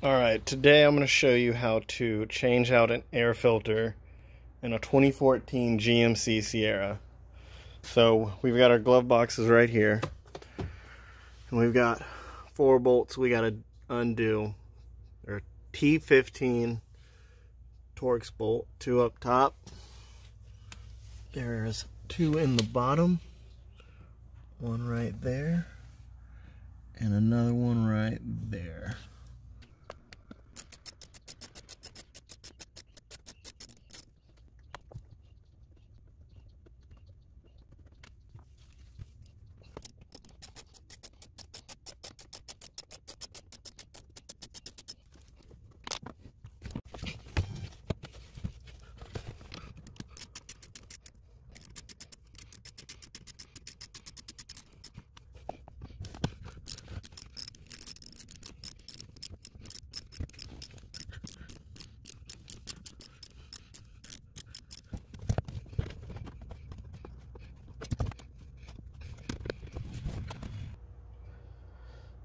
Alright, today I'm going to show you how to change out an air filter in a 2014 GMC Sierra. So we've got our glove boxes right here. And we've got four bolts we got to undo. They're T15 Torx bolt, two up top. There's two in the bottom. One right there. And another one right there.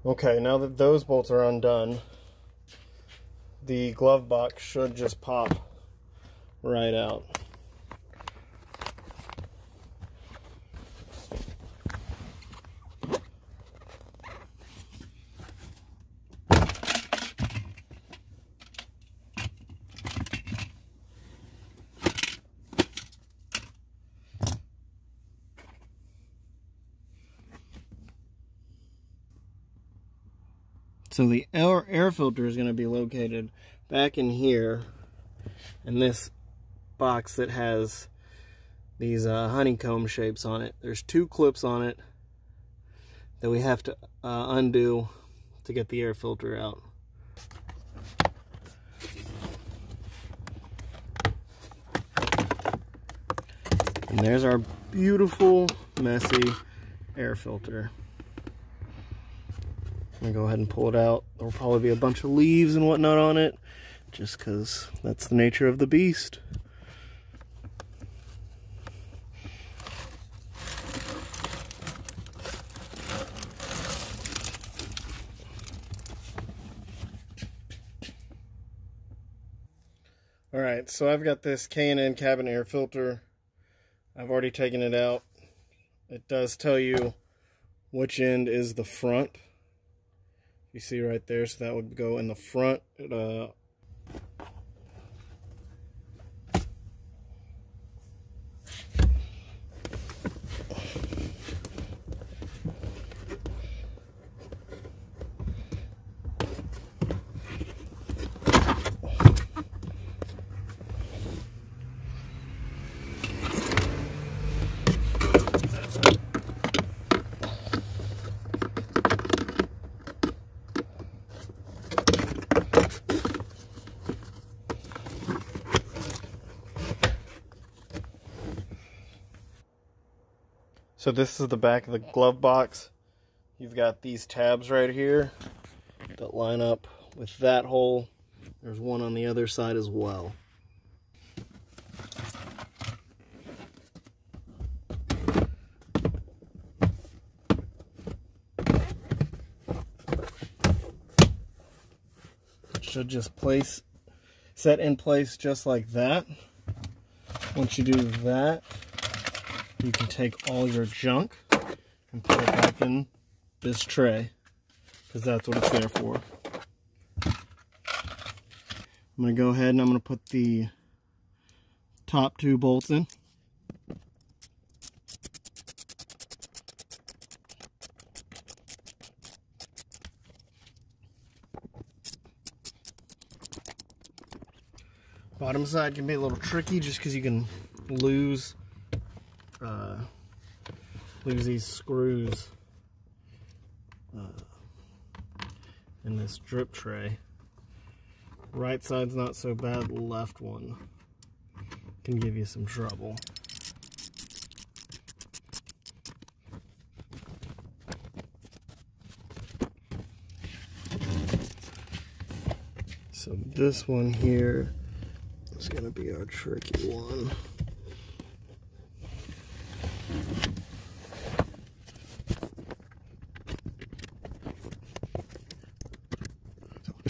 Okay, now that those bolts are undone, the glove box should just pop right out. So the air, air filter is going to be located back in here in this box that has these uh, honeycomb shapes on it. There's two clips on it that we have to uh, undo to get the air filter out. And there's our beautiful, messy air filter. I'm gonna go ahead and pull it out. There'll probably be a bunch of leaves and whatnot on it, just because that's the nature of the beast. Alright, so I've got this K&N cabin air filter. I've already taken it out. It does tell you which end is the front you see right there so that would go in the front uh, So this is the back of the glove box. You've got these tabs right here that line up with that hole. There's one on the other side as well. should just place set in place just like that. Once you do that, you can take all your junk and put it back in this tray because that's what it's there for. I'm going to go ahead and I'm going to put the top two bolts in. Bottom side can be a little tricky just because you can lose uh, lose these screws uh, in this drip tray. Right side's not so bad, left one can give you some trouble. So this one here is going to be our tricky one.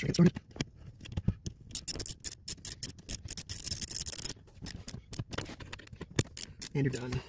after I get started. And you're done.